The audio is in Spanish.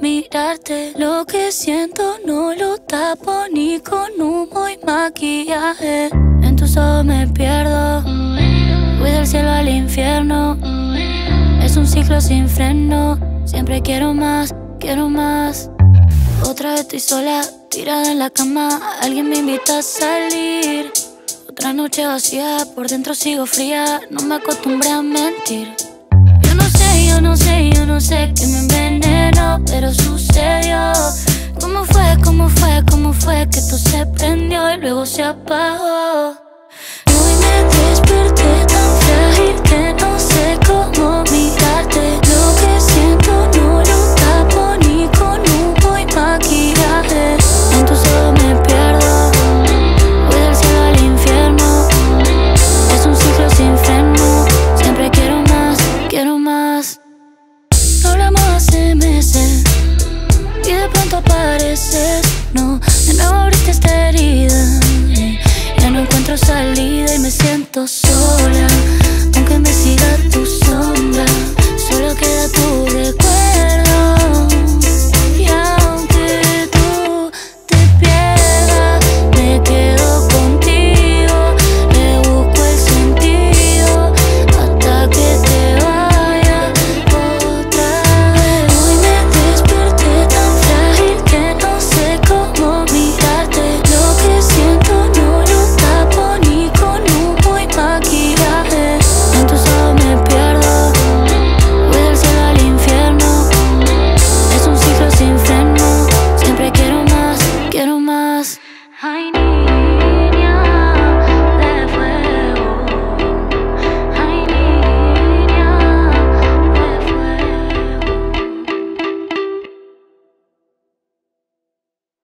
mirarte. Lo que siento no lo tapo ni con humo y maquillaje. En tus ojos me pierdo. Voy del cielo al infierno. Es un ciclo sin freno. Siempre quiero más, quiero más. Otra vez estoy sola, tirada en la cama. Alguien me invita a salir. Otra noche vacía, por dentro sigo fría. No me acostumbré a mentir. Yo no sé, yo no sé, que me envenenó, pero sucedió. ¿Cómo fue, cómo fue, cómo fue que esto se prendió y luego se apagó? Hace meses. Y de pronto apareces. No,